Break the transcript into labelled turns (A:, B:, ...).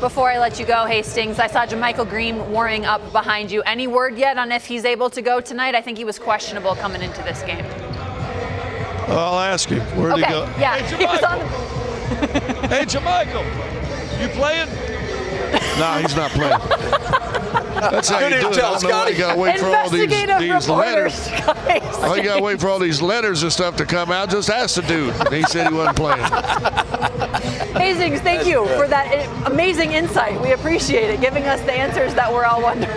A: Before I let you go, Hastings, I saw JaMychal Green warming up behind you. Any word yet on if he's able to go tonight? I think he was questionable coming into this game.
B: I'll ask him. Where'd
A: okay,
B: he go?
A: yeah,
B: Hey,
A: he
B: JaMychal.
A: the.
B: hey, JaMychal, you playing? no, he's not playing. That's how you
C: Good
B: do it.
C: intel,
B: I don't know why
C: Scotty.
B: you gotta wait for all these,
A: Investigative
B: these
A: reporters,
B: letters.
A: guys.
B: Oh, you gotta wait for all these letters and stuff to come out. Just ask the dude. And he said he wasn't playing.
A: Hastings, thank you for that amazing insight. We appreciate it, giving us the answers that we're all wondering.